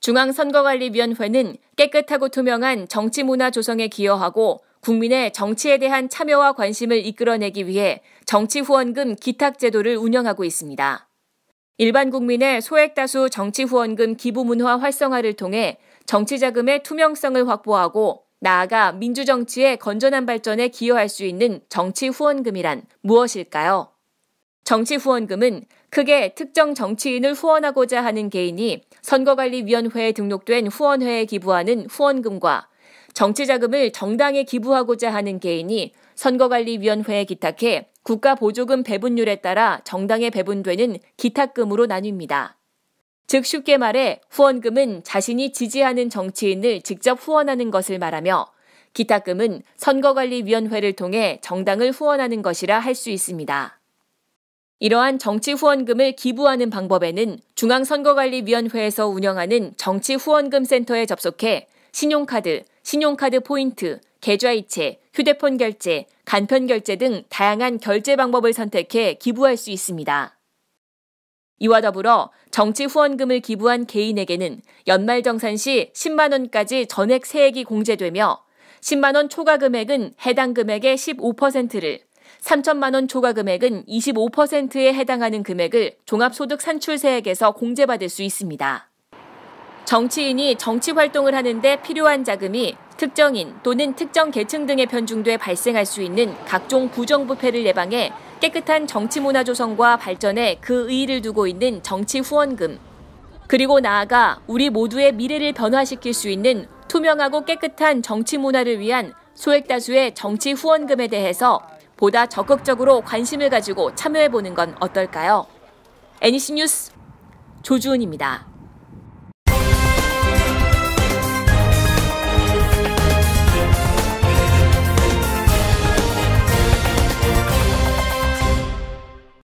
중앙선거관리위원회는 깨끗하고 투명한 정치 문화 조성에 기여하고 국민의 정치에 대한 참여와 관심을 이끌어내기 위해 정치 후원금 기탁 제도를 운영하고 있습니다. 일반 국민의 소액 다수 정치 후원금 기부 문화 활성화를 통해 정치 자금의 투명성을 확보하고 나아가 민주정치의 건전한 발전에 기여할 수 있는 정치 후원금이란 무엇일까요? 정치 후원금은 크게 특정 정치인을 후원하고자 하는 개인이 선거관리위원회에 등록된 후원회에 기부하는 후원금과 정치 자금을 정당에 기부하고자 하는 개인이 선거관리위원회에 기탁해 국가 보조금 배분율에 따라 정당에 배분되는 기탁금으로 나뉩니다. 즉 쉽게 말해 후원금은 자신이 지지하는 정치인을 직접 후원하는 것을 말하며 기탁금은 선거관리위원회를 통해 정당을 후원하는 것이라 할 수 있습니다. 이러한 정치 후원금을 기부하는 방법에는 중앙선거관리위원회에서 운영하는 정치 후원금 센터에 접속해 신용카드, 신용카드 포인트, 계좌이체, 휴대폰 결제, 간편 결제 등 다양한 결제 방법을 선택해 기부할 수 있습니다. 이와 더불어 정치 후원금을 기부한 개인에게는 연말정산 시 10만원까지 전액 세액이 공제되며 10만원 초과 금액은 해당 금액의 15%를 3천만 원 초과 금액은 25%에 해당하는 금액을 종합소득 산출세액에서 공제받을 수 있습니다. 정치인이 정치 활동을 하는데 필요한 자금이 특정인 또는 특정 계층 등에 편중돼 발생할 수 있는 각종 부정부패를 예방해 깨끗한 정치 문화 조성과 발전에 그 의의를 두고 있는 정치 후원금. 그리고 나아가 우리 모두의 미래를 변화시킬 수 있는 투명하고 깨끗한 정치 문화를 위한 소액 다수의 정치 후원금에 대해서 보다 적극적으로 관심을 가지고 참여해보는 건 어떨까요? NEC 뉴스 조주은입니다.